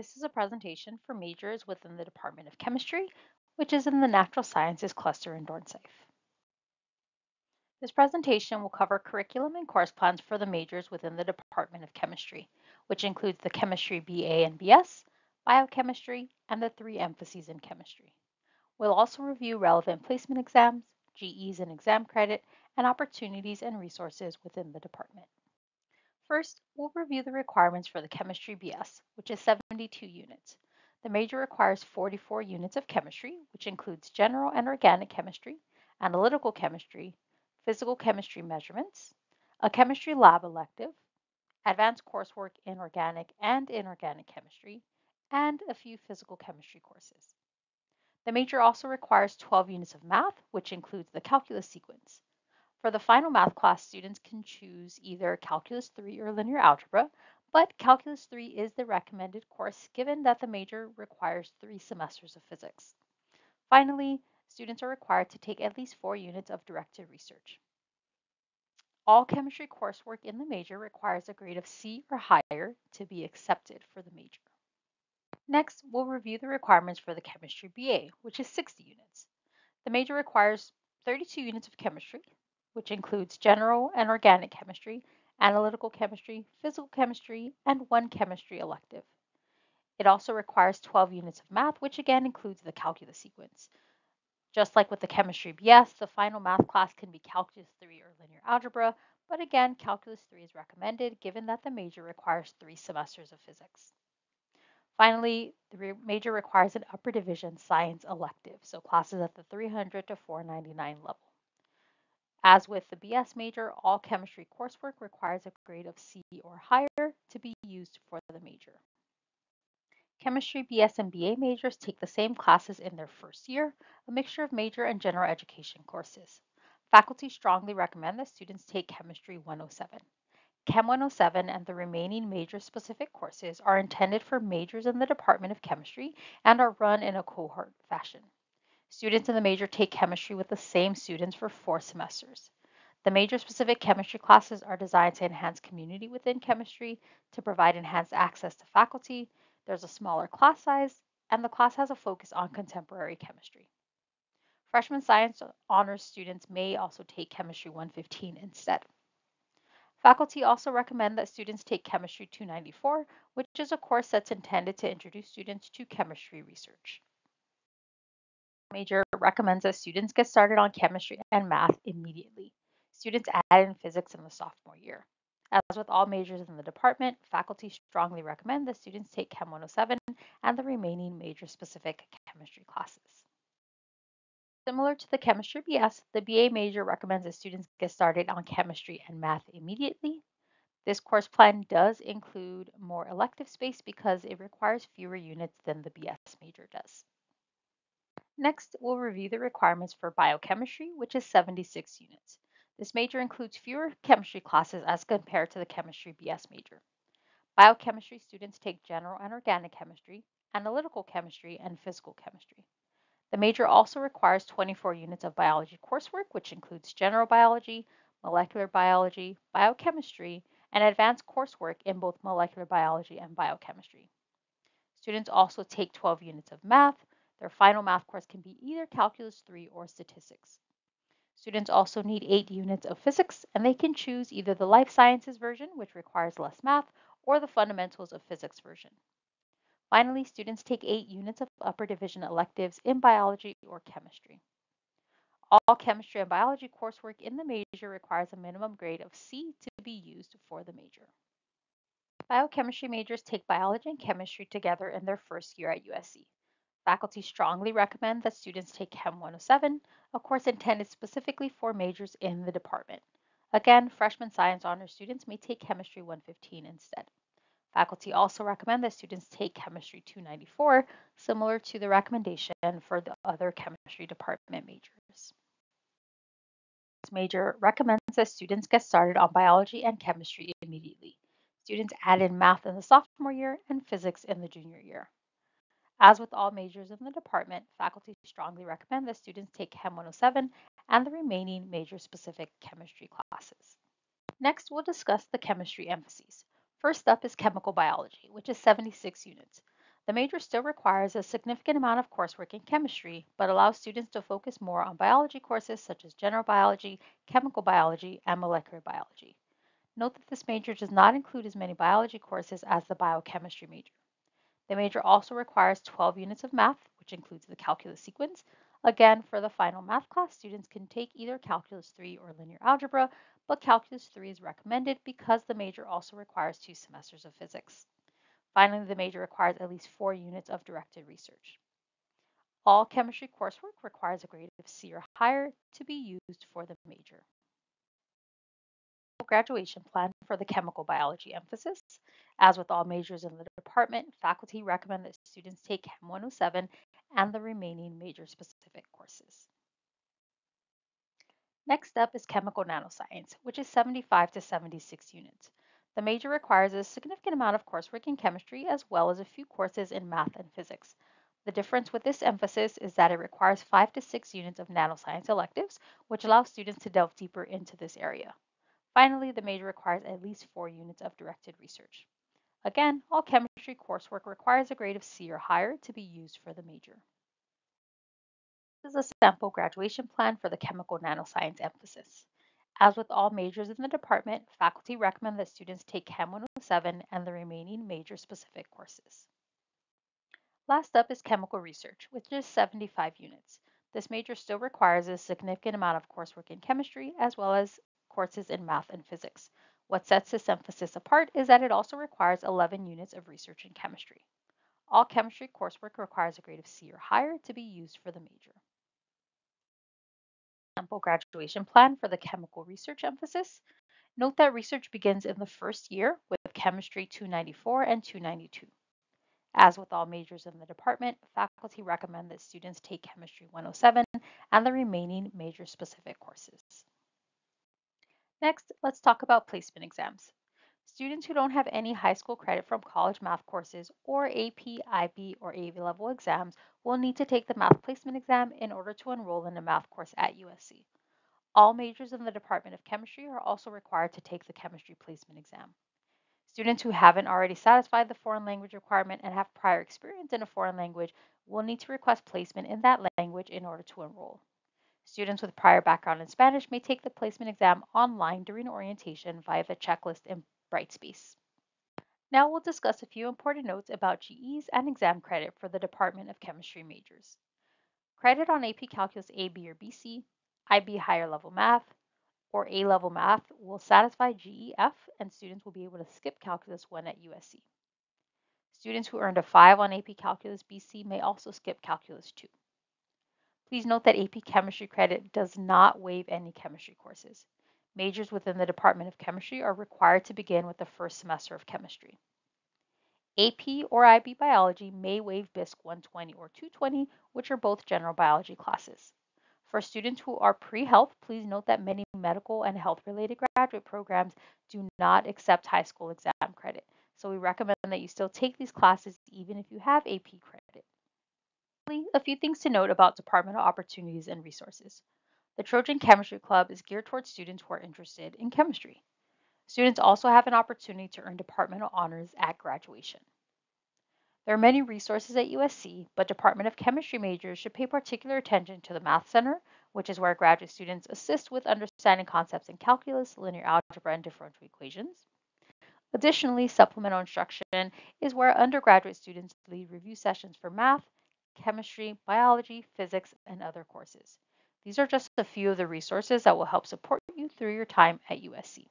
This is a presentation for majors within the Department of Chemistry, which is in the Natural Sciences cluster in Dornsife. This presentation will cover curriculum and course plans for the majors within the Department of Chemistry, which includes the Chemistry BA and BS, Biochemistry, and the three emphases in chemistry. We'll also review relevant placement exams, GEs and exam credit, and opportunities and resources within the department. First, we'll review the requirements for the Chemistry BS, which is 72 units. The major requires 44 units of chemistry, which includes general and organic chemistry, analytical chemistry, physical chemistry measurements, a chemistry lab elective, advanced coursework in organic and inorganic chemistry, and a few physical chemistry courses. The major also requires 12 units of math, which includes the calculus sequence. For the final math class, students can choose either Calculus 3 or Linear Algebra, but Calculus 3 is the recommended course given that the major requires three semesters of physics. Finally, students are required to take at least four units of directed research. All chemistry coursework in the major requires a grade of C or higher to be accepted for the major. Next, we'll review the requirements for the Chemistry BA, which is 60 units. The major requires 32 units of chemistry, which includes general and organic chemistry, analytical chemistry, physical chemistry, and one chemistry elective. It also requires 12 units of math, which again includes the calculus sequence. Just like with the chemistry BS, the final math class can be calculus 3 or linear algebra, but again, calculus 3 is recommended given that the major requires three semesters of physics. Finally, the major requires an upper division science elective, so classes at the 300 to 499 level. As with the BS major, all chemistry coursework requires a grade of C or higher to be used for the major. Chemistry BS and BA majors take the same classes in their first year, a mixture of major and general education courses. Faculty strongly recommend that students take Chemistry 107. Chem 107 and the remaining major-specific courses are intended for majors in the Department of Chemistry and are run in a cohort fashion. Students in the major take chemistry with the same students for four semesters. The major-specific chemistry classes are designed to enhance community within chemistry, to provide enhanced access to faculty, there's a smaller class size, and the class has a focus on contemporary chemistry. Freshman science honors students may also take Chemistry 115 instead. Faculty also recommend that students take Chemistry 294, which is a course that's intended to introduce students to chemistry research major recommends that students get started on chemistry and math immediately. Students add in physics in the sophomore year. As with all majors in the department, faculty strongly recommend that students take Chem 107 and the remaining major-specific chemistry classes. Similar to the Chemistry BS, the BA major recommends that students get started on chemistry and math immediately. This course plan does include more elective space because it requires fewer units than the BS major does. Next, we'll review the requirements for biochemistry, which is 76 units. This major includes fewer chemistry classes as compared to the chemistry BS major. Biochemistry students take general and organic chemistry, analytical chemistry, and physical chemistry. The major also requires 24 units of biology coursework, which includes general biology, molecular biology, biochemistry, and advanced coursework in both molecular biology and biochemistry. Students also take 12 units of math, their final math course can be either Calculus 3 or Statistics. Students also need 8 units of physics, and they can choose either the Life Sciences version, which requires less math, or the Fundamentals of Physics version. Finally, students take 8 units of upper division electives in biology or chemistry. All chemistry and biology coursework in the major requires a minimum grade of C to be used for the major. Biochemistry majors take biology and chemistry together in their first year at USC. Faculty strongly recommend that students take Chem 107, a course intended specifically for majors in the department. Again, freshman science honors students may take Chemistry 115 instead. Faculty also recommend that students take Chemistry 294, similar to the recommendation for the other chemistry department majors. This major recommends that students get started on biology and chemistry immediately. Students add in math in the sophomore year and physics in the junior year. As with all majors in the department, faculty strongly recommend that students take Chem 107 and the remaining major-specific chemistry classes. Next, we'll discuss the chemistry emphases. First up is chemical biology, which is 76 units. The major still requires a significant amount of coursework in chemistry, but allows students to focus more on biology courses such as general biology, chemical biology, and molecular biology. Note that this major does not include as many biology courses as the biochemistry major. The major also requires 12 units of math, which includes the calculus sequence. Again, for the final math class, students can take either Calculus 3 or linear algebra, but Calculus 3 is recommended because the major also requires two semesters of physics. Finally, the major requires at least four units of directed research. All chemistry coursework requires a grade of C or higher to be used for the major graduation plan for the chemical biology emphasis. As with all majors in the department, faculty recommend that students take Chem 107 and the remaining major specific courses. Next up is chemical nanoscience, which is 75 to 76 units. The major requires a significant amount of coursework in chemistry as well as a few courses in math and physics. The difference with this emphasis is that it requires five to six units of nanoscience electives, which allows students to delve deeper into this area. Finally, the major requires at least four units of directed research. Again, all chemistry coursework requires a grade of C or higher to be used for the major. This is a sample graduation plan for the chemical nanoscience emphasis. As with all majors in the department, faculty recommend that students take Chem 107 and the remaining major specific courses. Last up is chemical research, which is 75 units. This major still requires a significant amount of coursework in chemistry as well as courses in math and physics. What sets this emphasis apart is that it also requires 11 units of research in chemistry. All chemistry coursework requires a grade of C or higher to be used for the major. Sample graduation plan for the chemical research emphasis. Note that research begins in the first year with chemistry 294 and 292. As with all majors in the department, faculty recommend that students take chemistry 107 and the remaining major specific courses. Next, let's talk about placement exams. Students who don't have any high school credit from college math courses or AP, IB, or A level exams will need to take the math placement exam in order to enroll in a math course at USC. All majors in the Department of Chemistry are also required to take the chemistry placement exam. Students who haven't already satisfied the foreign language requirement and have prior experience in a foreign language will need to request placement in that language in order to enroll. Students with prior background in Spanish may take the placement exam online during orientation via the checklist in Brightspace. Now we'll discuss a few important notes about GEs and exam credit for the Department of Chemistry majors. Credit on AP Calculus A, B, or BC, IB Higher Level Math, or A Level Math will satisfy GEF and students will be able to skip Calculus 1 at USC. Students who earned a 5 on AP Calculus BC may also skip Calculus 2. Please note that AP Chemistry credit does not waive any chemistry courses. Majors within the Department of Chemistry are required to begin with the first semester of chemistry. AP or IB Biology may waive BISC 120 or 220, which are both general biology classes. For students who are pre-health, please note that many medical and health-related graduate programs do not accept high school exam credit. So we recommend that you still take these classes even if you have AP credit. A few things to note about departmental opportunities and resources. The Trojan Chemistry Club is geared towards students who are interested in chemistry. Students also have an opportunity to earn departmental honors at graduation. There are many resources at USC, but Department of Chemistry majors should pay particular attention to the Math Center, which is where graduate students assist with understanding concepts in calculus, linear algebra, and differential equations. Additionally, supplemental instruction is where undergraduate students lead review sessions for math, chemistry, biology, physics, and other courses. These are just a few of the resources that will help support you through your time at USC.